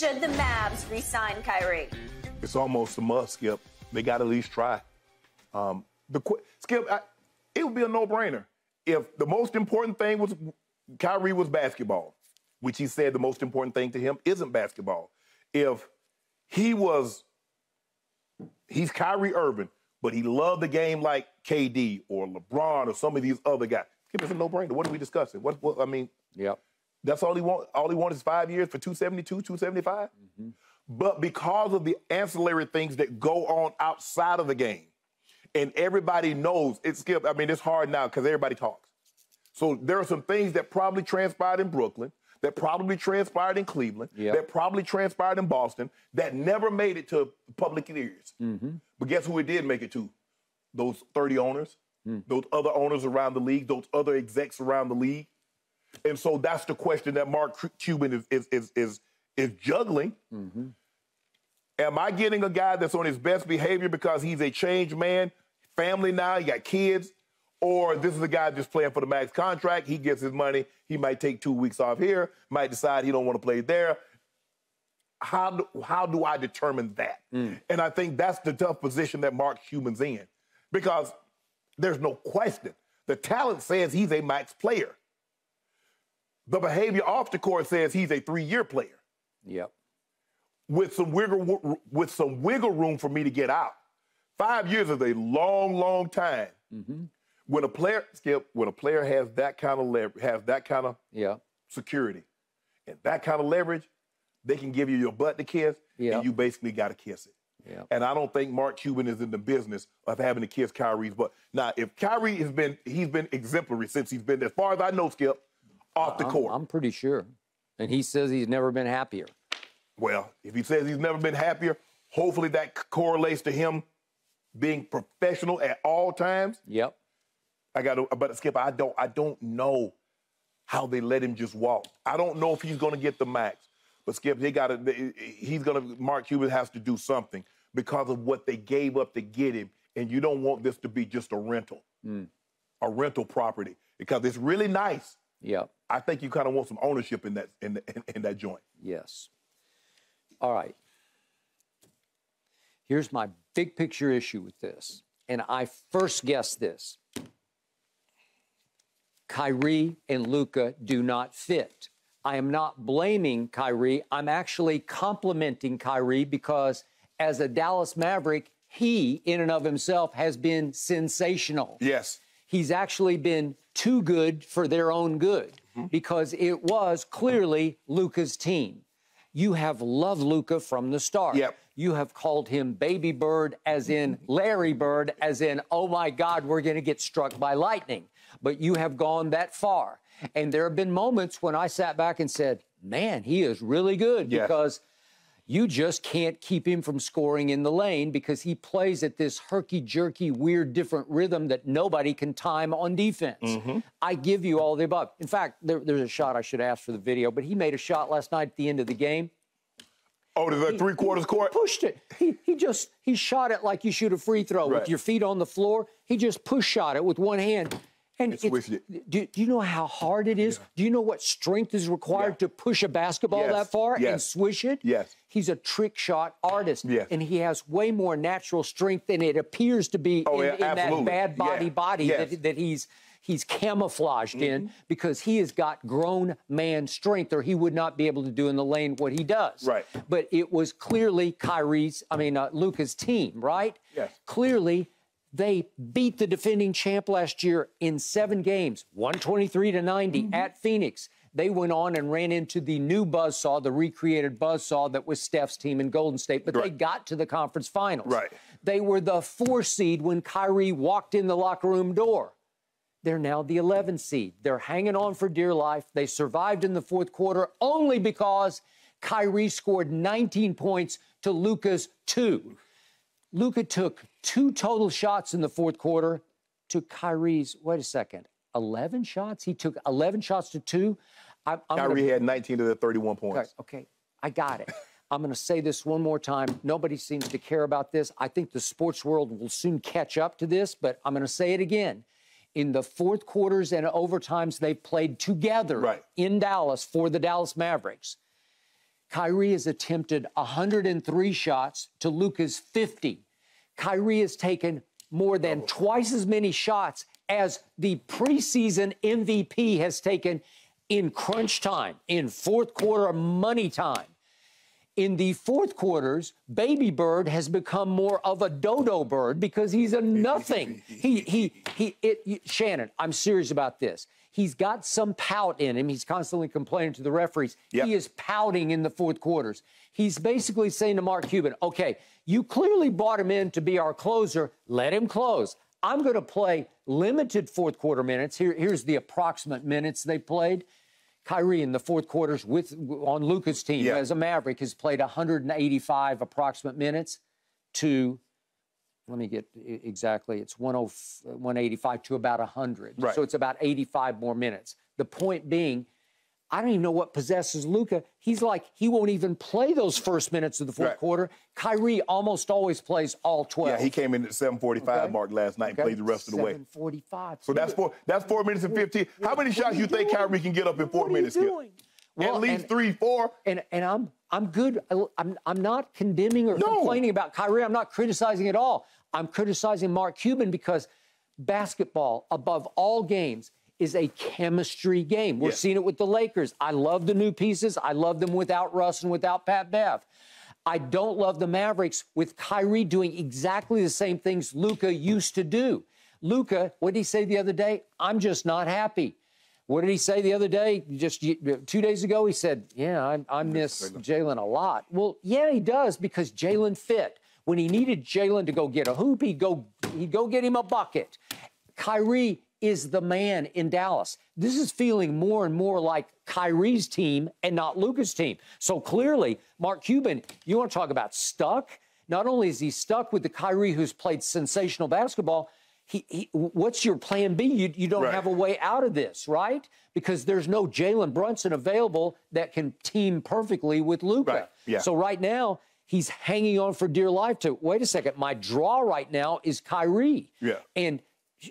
Should the Mavs re-sign Kyrie? It's almost a must, Skip. They got to at least try. Um, the Skip, I, it would be a no-brainer if the most important thing was Kyrie was basketball, which he said the most important thing to him isn't basketball. If he was, he's Kyrie Irving, but he loved the game like KD or LeBron or some of these other guys. Skip, it's a no-brainer. What are we discussing? What, what I mean? Yep. That's all he want. All he wants is five years for 272, 275. Mm-hmm. But because of the ancillary things that go on outside of the game, and everybody knows it's skip. I mean, it's hard now because everybody talks. So there are some things that probably transpired in Brooklyn, that probably transpired in Cleveland, yep. that probably transpired in Boston, that never made it to public ears. Mm-hmm. But guess who it did make it to? Those 30 owners, mm. those other owners around the league, those other execs around the league. And so that's the question that Mark Cuban is is is is, is juggling. Mm-hmm. Am I getting a guy that's on his best behavior because he's a changed man, family now, he got kids, or this is a guy just playing for the max contract. He gets his money. He might take two weeks off here. Might decide he don't want to play there. How do, how do I determine that? Mm. And I think that's the tough position that Mark Cuban's in, because there's no question the talent says he's a max player. The behavior off the court says he's a three-year player. Yep. With some wiggle with some wiggle room for me to get out. Five years is a long, long time. Mm-hmm. When a player, Skip, when a player has that kind of leverage, has that kind of yeah. security and that kind of leverage, they can give you your butt to kiss, yep. and you basically got to kiss it. Yep. And I don't think Mark Cuban is in the business of having to kiss Kyrie's butt. Now, if Kyrie has been, he's been exemplary since he's been, as far as I know, Skip, off the I'm, court. I'm pretty sure. And he says he's never been happier. Well, if he says he's never been happier, hopefully that correlates to him being professional at all times. Yep. I got to, but Skip, I don't, I don't know how they let him just walk. I don't know if he's going to get the max. But Skip, they got to, he's going to, Mark Cuban has to do something because of what they gave up to get him. And you don't want this to be just a rental, mm. a rental property, because it's really nice. Yep. I think you kind of want some ownership in that in, the, in, in that joint. Yes. All right. Here's my big picture issue with this, and I first guessed this. Kyrie and Luka do not fit. I am not blaming Kyrie. I'm actually complimenting Kyrie because as a Dallas Maverick, he, in and of himself, has been sensational. Yes. He's actually been too good for their own good. Mm-hmm. because it was clearly Luka's team. You have loved Luka from the start. Yep. You have called him Baby Bird, as in Larry Bird, as in, oh my God, we're going to get struck by lightning. But you have gone that far. And there have been moments when I sat back and said, man, he is really good yes. because you just can't keep him from scoring in the lane because he plays at this herky jerky, weird, different rhythm that nobody can time on defense. Mm-hmm. I give you all the above. In fact, there, there's a shot I should ask for the video, but he made a shot last night at the end of the game. Oh, to the three quarters court? Pushed it. He, he just he shot it like you shoot a free throw right. with your feet on the floor. He just push shot it with one hand. And it's, it's it. Do, do, you know how hard it is? Yeah. Do you know what strength is required yeah. to push a basketball yes. that far yes. and swish it? Yes. He's a trick shot artist. Yes. And he has way more natural strength than it appears to be oh, in, yeah, in that bad body body that, that he's he's camouflaged mm-hmm. in because he has got grown man strength or he would not be able to do in the lane what he does. Right. But it was clearly Kyrie's, I mean, uh, Luka's team, right? Yes. Clearly they beat the defending champ last year in seven games, 123 to 90 mm-hmm. at Phoenix. They went on and ran into the new buzzsaw, the recreated buzzsaw that was Steph's team in Golden State, but right. they got to the conference finals. Right. They were the four seed when Kyrie walked in the locker room door. They're now the 11 seed. They're hanging on for dear life. They survived in the fourth quarter only because Kyrie scored 19 points to Luka's two. Luka took two total shots in the fourth quarter to Kyrie's, wait a second, 11 shots? He took 11 shots to two. I, I'm Kyrie gonna, had 19 to the 31 points. Okay, okay I got it. I'm going to say this one more time. Nobody seems to care about this. I think the sports world will soon catch up to this, but I'm going to say it again. In the fourth quarters and overtimes they've played together right. in Dallas for the Dallas Mavericks, Kyrie has attempted 103 shots to Luka's 50. Kyrie has taken more than twice as many shots as the preseason MVP has taken in crunch time, in fourth quarter money time. In the fourth quarters, Baby Bird has become more of a dodo bird because he's a nothing. he, he, he, it, Shannon, I'm serious about this. He's got some pout in him. He's constantly complaining to the referees. Yep. He is pouting in the fourth quarters. He's basically saying to Mark Cuban, okay, you clearly brought him in to be our closer. Let him close. I'm going to play limited fourth quarter minutes. Here, here's the approximate minutes they played. Kyrie in the fourth quarters with on Luka's team Yeah. as a Maverick has played 185 approximate minutes to let me get exactly it's 10 185 to about 100 Right. so it's about 85 more minutes the point being i don't even know what possesses luka he's like he won't even play those first minutes of the fourth Right. quarter kyrie almost always plays all 12 Yeah, he came in at 7:45 Okay. mark last night and played the rest of the way. 745 So that's four. That's four minutes and 15. How many shots you think Kyrie can get up in four what you minutes? Doing? Well, At least and- three, four. and and I'm I'm good. I- I'm I'm not condemning or No. complaining about Kyrie. I'm not criticizing at all. I'm criticizing Mark Cuban because basketball, above all games, is a chemistry game. We're Yeah. seeing it with the Lakers. I love the new pieces. I love them without Russ and without Pat Bev. I don't love the Mavericks with Kyrie doing exactly the same things Luka used to do. Luka, what did he say the other day? I'm just not happy. What did he say the other day? Just two days ago, he said, "Yeah, I, I miss Jalen a lot." Well, yeah, he does because Jalen fit. When he needed Jalen to go get a hoop, he'd go he'd go get him a bucket. Kyrie is the man in Dallas. This is feeling more and more like Kyrie's team and not Luka's team. So clearly, Mark Cuban, you want to talk about stuck? Not only is he stuck with the Kyrie who's played sensational basketball, he, he, what's your plan B? You, you don't Right. have a way out of this, right? Because there's no Jalen Brunson available that can team perfectly with Luka. Right, yeah. So right now, he's hanging on for dear life to wait a second. My draw right now is Kyrie. Yeah. And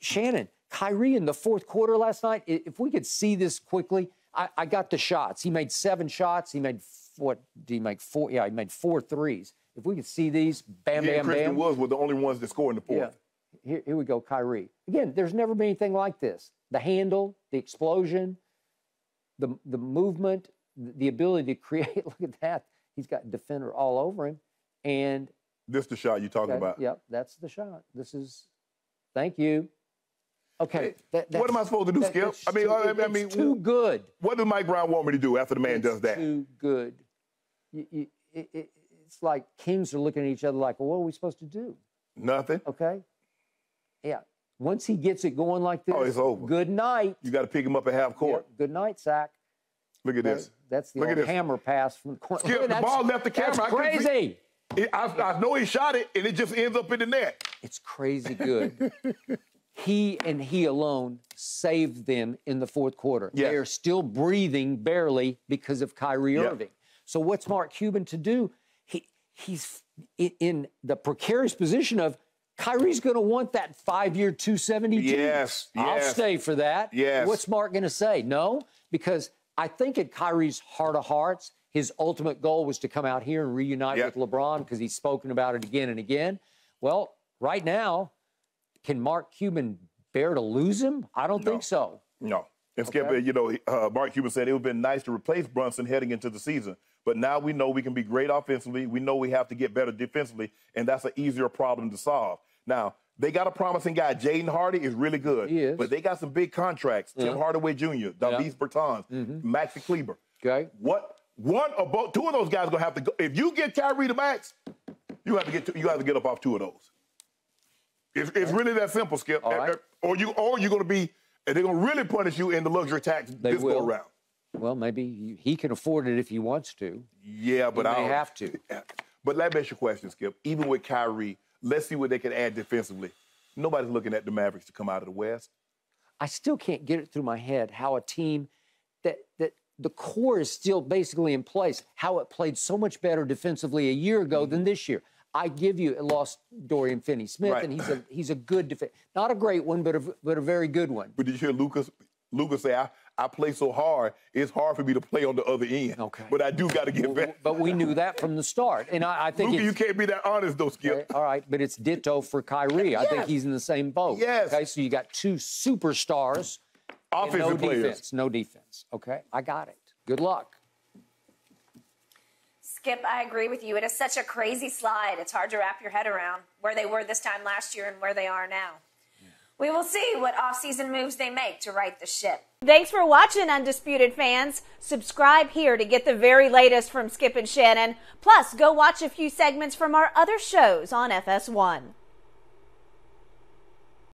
Shannon, Kyrie in the fourth quarter last night, if we could see this quickly, I, I got the shots. He made seven shots. He made what? Did he make four? Yeah, he made four threes. If we could see these, bam, and bam, Christian bam. Woods were the only ones that scored in the fourth. Yeah. Here, here we go, Kyrie. Again, there's never been anything like this. The handle, the explosion, the the movement, the ability to create. Look at that. He's got defender all over him. And This the shot you're talking that- about. yep, that's the shot. This is thank you. Okay. that- what am I supposed to do, that- Skip? I mean, too- I- I it's mean, too good. What does Mike Brown want me to do after the man It's does that? Too good. You, you, it, it, it's like kings are looking at each other like, well, what are we supposed to do? Nothing. Okay. Yeah. Once he gets it going like this, Oh, it's over. Good night. You got to pick him up at half court. Yep, Good night, Zach. Look at That- this. that's the Look at this. hammer pass from the corner. Skip, the ball left the camera. That's crazy. It- I, I know he shot it, and it just ends up in the net. It's crazy good. he and he alone saved them in the fourth quarter. Yes. They are still breathing barely because of Kyrie Yep. Irving. So what's Mark Cuban to do? He he's in the precarious position of Kyrie's going to want that five-year 272. Yes, I'll stay for that. Yes. What's Mark going to say? No, because I think at Kyrie's heart of hearts, his ultimate goal was to come out here and reunite Yep. with LeBron because he's spoken about it again and again. Well, right now, can Mark Cuban bear to lose him? I don't think so. No. And Skip, Okay. you know, uh, Mark Cuban said it would have been nice to replace Brunson heading into the season. But now we know we can be great offensively. We know we have to get better defensively, and that's an easier problem to solve. Now, they got a promising guy. Jaden Hardy is really good. He is. But they got some big contracts. Tim Hardaway Jr., Davis Bertans, Maxi Kleber. Mm-hmm. Okay. What one or both two of those guys gonna have to go. If you get Kyrie to max, you have to get you have to get up off two of those. It's, it's really that simple, Skip. All right. Or you or you're gonna be and they're gonna really punish you in the luxury tax They this will. go around. Well, maybe he- can afford it if he wants to. Yeah, but I have to. But let me ask you a question, Skip. Even with Kyrie, let's see what they can add defensively. Nobody's looking at the Mavericks to come out of the West. I still can't get it through my head how a team that that the core is still basically in place, how it played so much better defensively a year ago than mm-hmm. this year. I give you it lost Dorian Finney-Smith, Right. and he's a he's a good defense, not a great one, but a but a very good one. But did you hear Lucas? Lucas say, I, I play so hard, it's hard for me to play on the other end. Okay. But I do got to get back. But we knew that from the start, and I, I think Luka, you can't be that honest though, Skip. Okay, all right, but it's ditto for Kyrie. I think he's in the same boat. Yes. Okay, so you got two superstars, Offensive no players. defense. No defense. Okay, I got it. Good luck. Skip, I agree with you. It is such a crazy slide. It's hard to wrap your head around where they were this time last year and where they are now. We will see what off-season moves they make to right the ship. Thanks for watching, Undisputed fans. Subscribe here to get the very latest from Skip and Shannon. Plus, go watch a few segments from our other shows on FS1.